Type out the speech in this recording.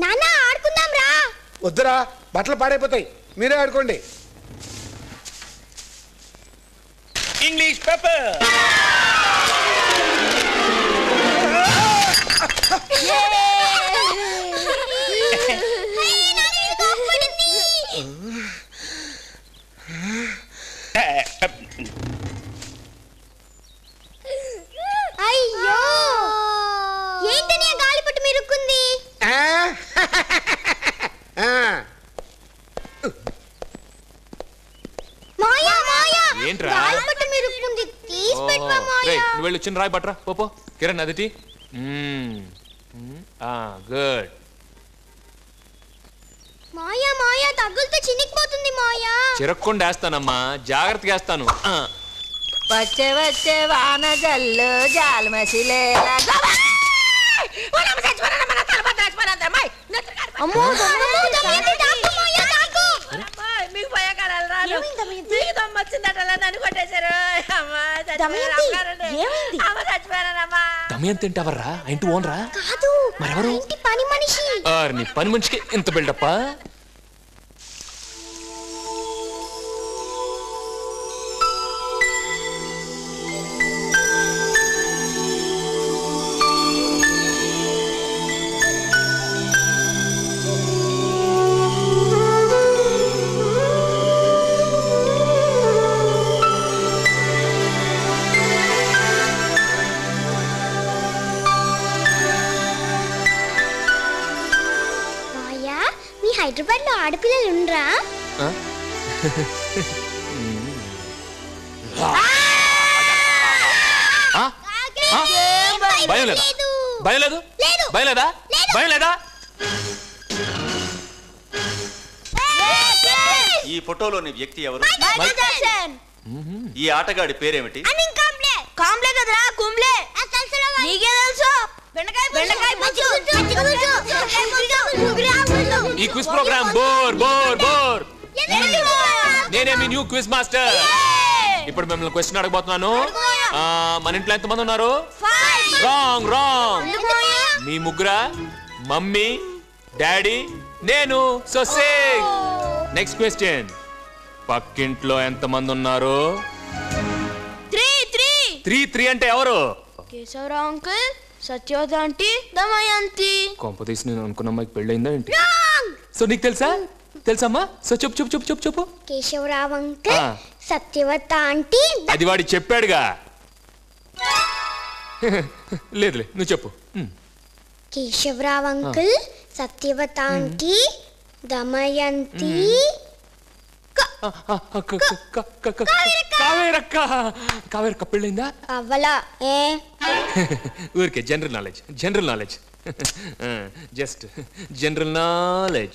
నాన్న ఆడుకుందాం రా. వద్దురా బట్టలు పాడైపోతాయి. మీరే ఆడుకోండి. ఇంగ్లీష్ పేపర్ ఏంటని ఆ గాలిపట్టు మీరుక్కుంది ఆ? ఆ. మాయా మాయా ఏంట్రా? పెట్టవా రేయ్ వెళ్ళి పట్రా పోపో కిరణ్ అదిటి గుడ్. మాయా మాయా తగులుతో చినిగిపోతుంది మాయా చిరక్కుండా వేస్తానమ్మా. జాగ్రత్తగా వేస్తాను. వచ్చే వచ్చే వాన జల్లు జాలు మసిలేలా అమ్మో దొంగ దొంగ దాకు మాయా దాకు మీకు ఏమైంది దమయంతి? మీకు దమయంతి, ఏమైంది? అమ్మ చచ్చిపోయానమ్మా. దమయం తింటావర్రా? ఇంటి ఓనరా? కాదు. మరెవరు? ఇంటి పని మనిషి. పని మనిషికి ఇంత బిల్డప్పా? హైదరాబాద్లో ఆడపిల్లలు ఉండరా? భయం లేదా? భయం లేదు. భయం లేదా. భయం లేదా? ఈ ఫోటోలోని వ్యక్తి ఎవరు? ఈ ఆటగాడి పేరేమిటి? కాంబ్లే కదరా కుమ్లే. నీకే తెలుసు. బెండకాయ బెండకాయ ఈ quiz program bore bore bore నేనే మీ న్యూ క్విజ్ మాస్టర్ ఇప్పుడు మిమ్మల్ని క్వశ్చన్ అడగబోతున్నాను. మన ఇంట్లో ఎంతమంది ఉన్నారు? రాంగ్ రాంగ్ మీ ముగ్గురా? మమ్మీ డాడీ నేను సో సేఫ్ నెక్స్ట్ క్వశ్చన్ పక్కింట్లో ఎంతమంది ఉన్నారు? త్రీ త్రీ అంటే ఎవరు? Keshavarao uncle Satyavathi aunty Damayanthi. కొంప తీసి నేను అనుకున్న అమ్మాయికి పెళ్ళయిందా ఏంటి? సో నీకు తెలుసా? తెలుసమ్మా? సో చెప్పు చెప్పు చెప్పు చెప్పు చెప్పు. కేశవరావు అంకుల్ ఆ. సత్యవత ఆంటీ అది వాడి చెప్పాడుగా. లేదులే నువ్వు చెప్పు. ఉమ్. కేశవరావు అంకుల్ సత్యవత ఆంటీ దమయంతి ఆ, ఆ, ఆ, క- క- క- క- క- కావేరక్క. కావేరక్క. పెళ్ళైందా? అవ్వలా ఏ? ఊరికే general knowledge general knowledge. Just general knowledge.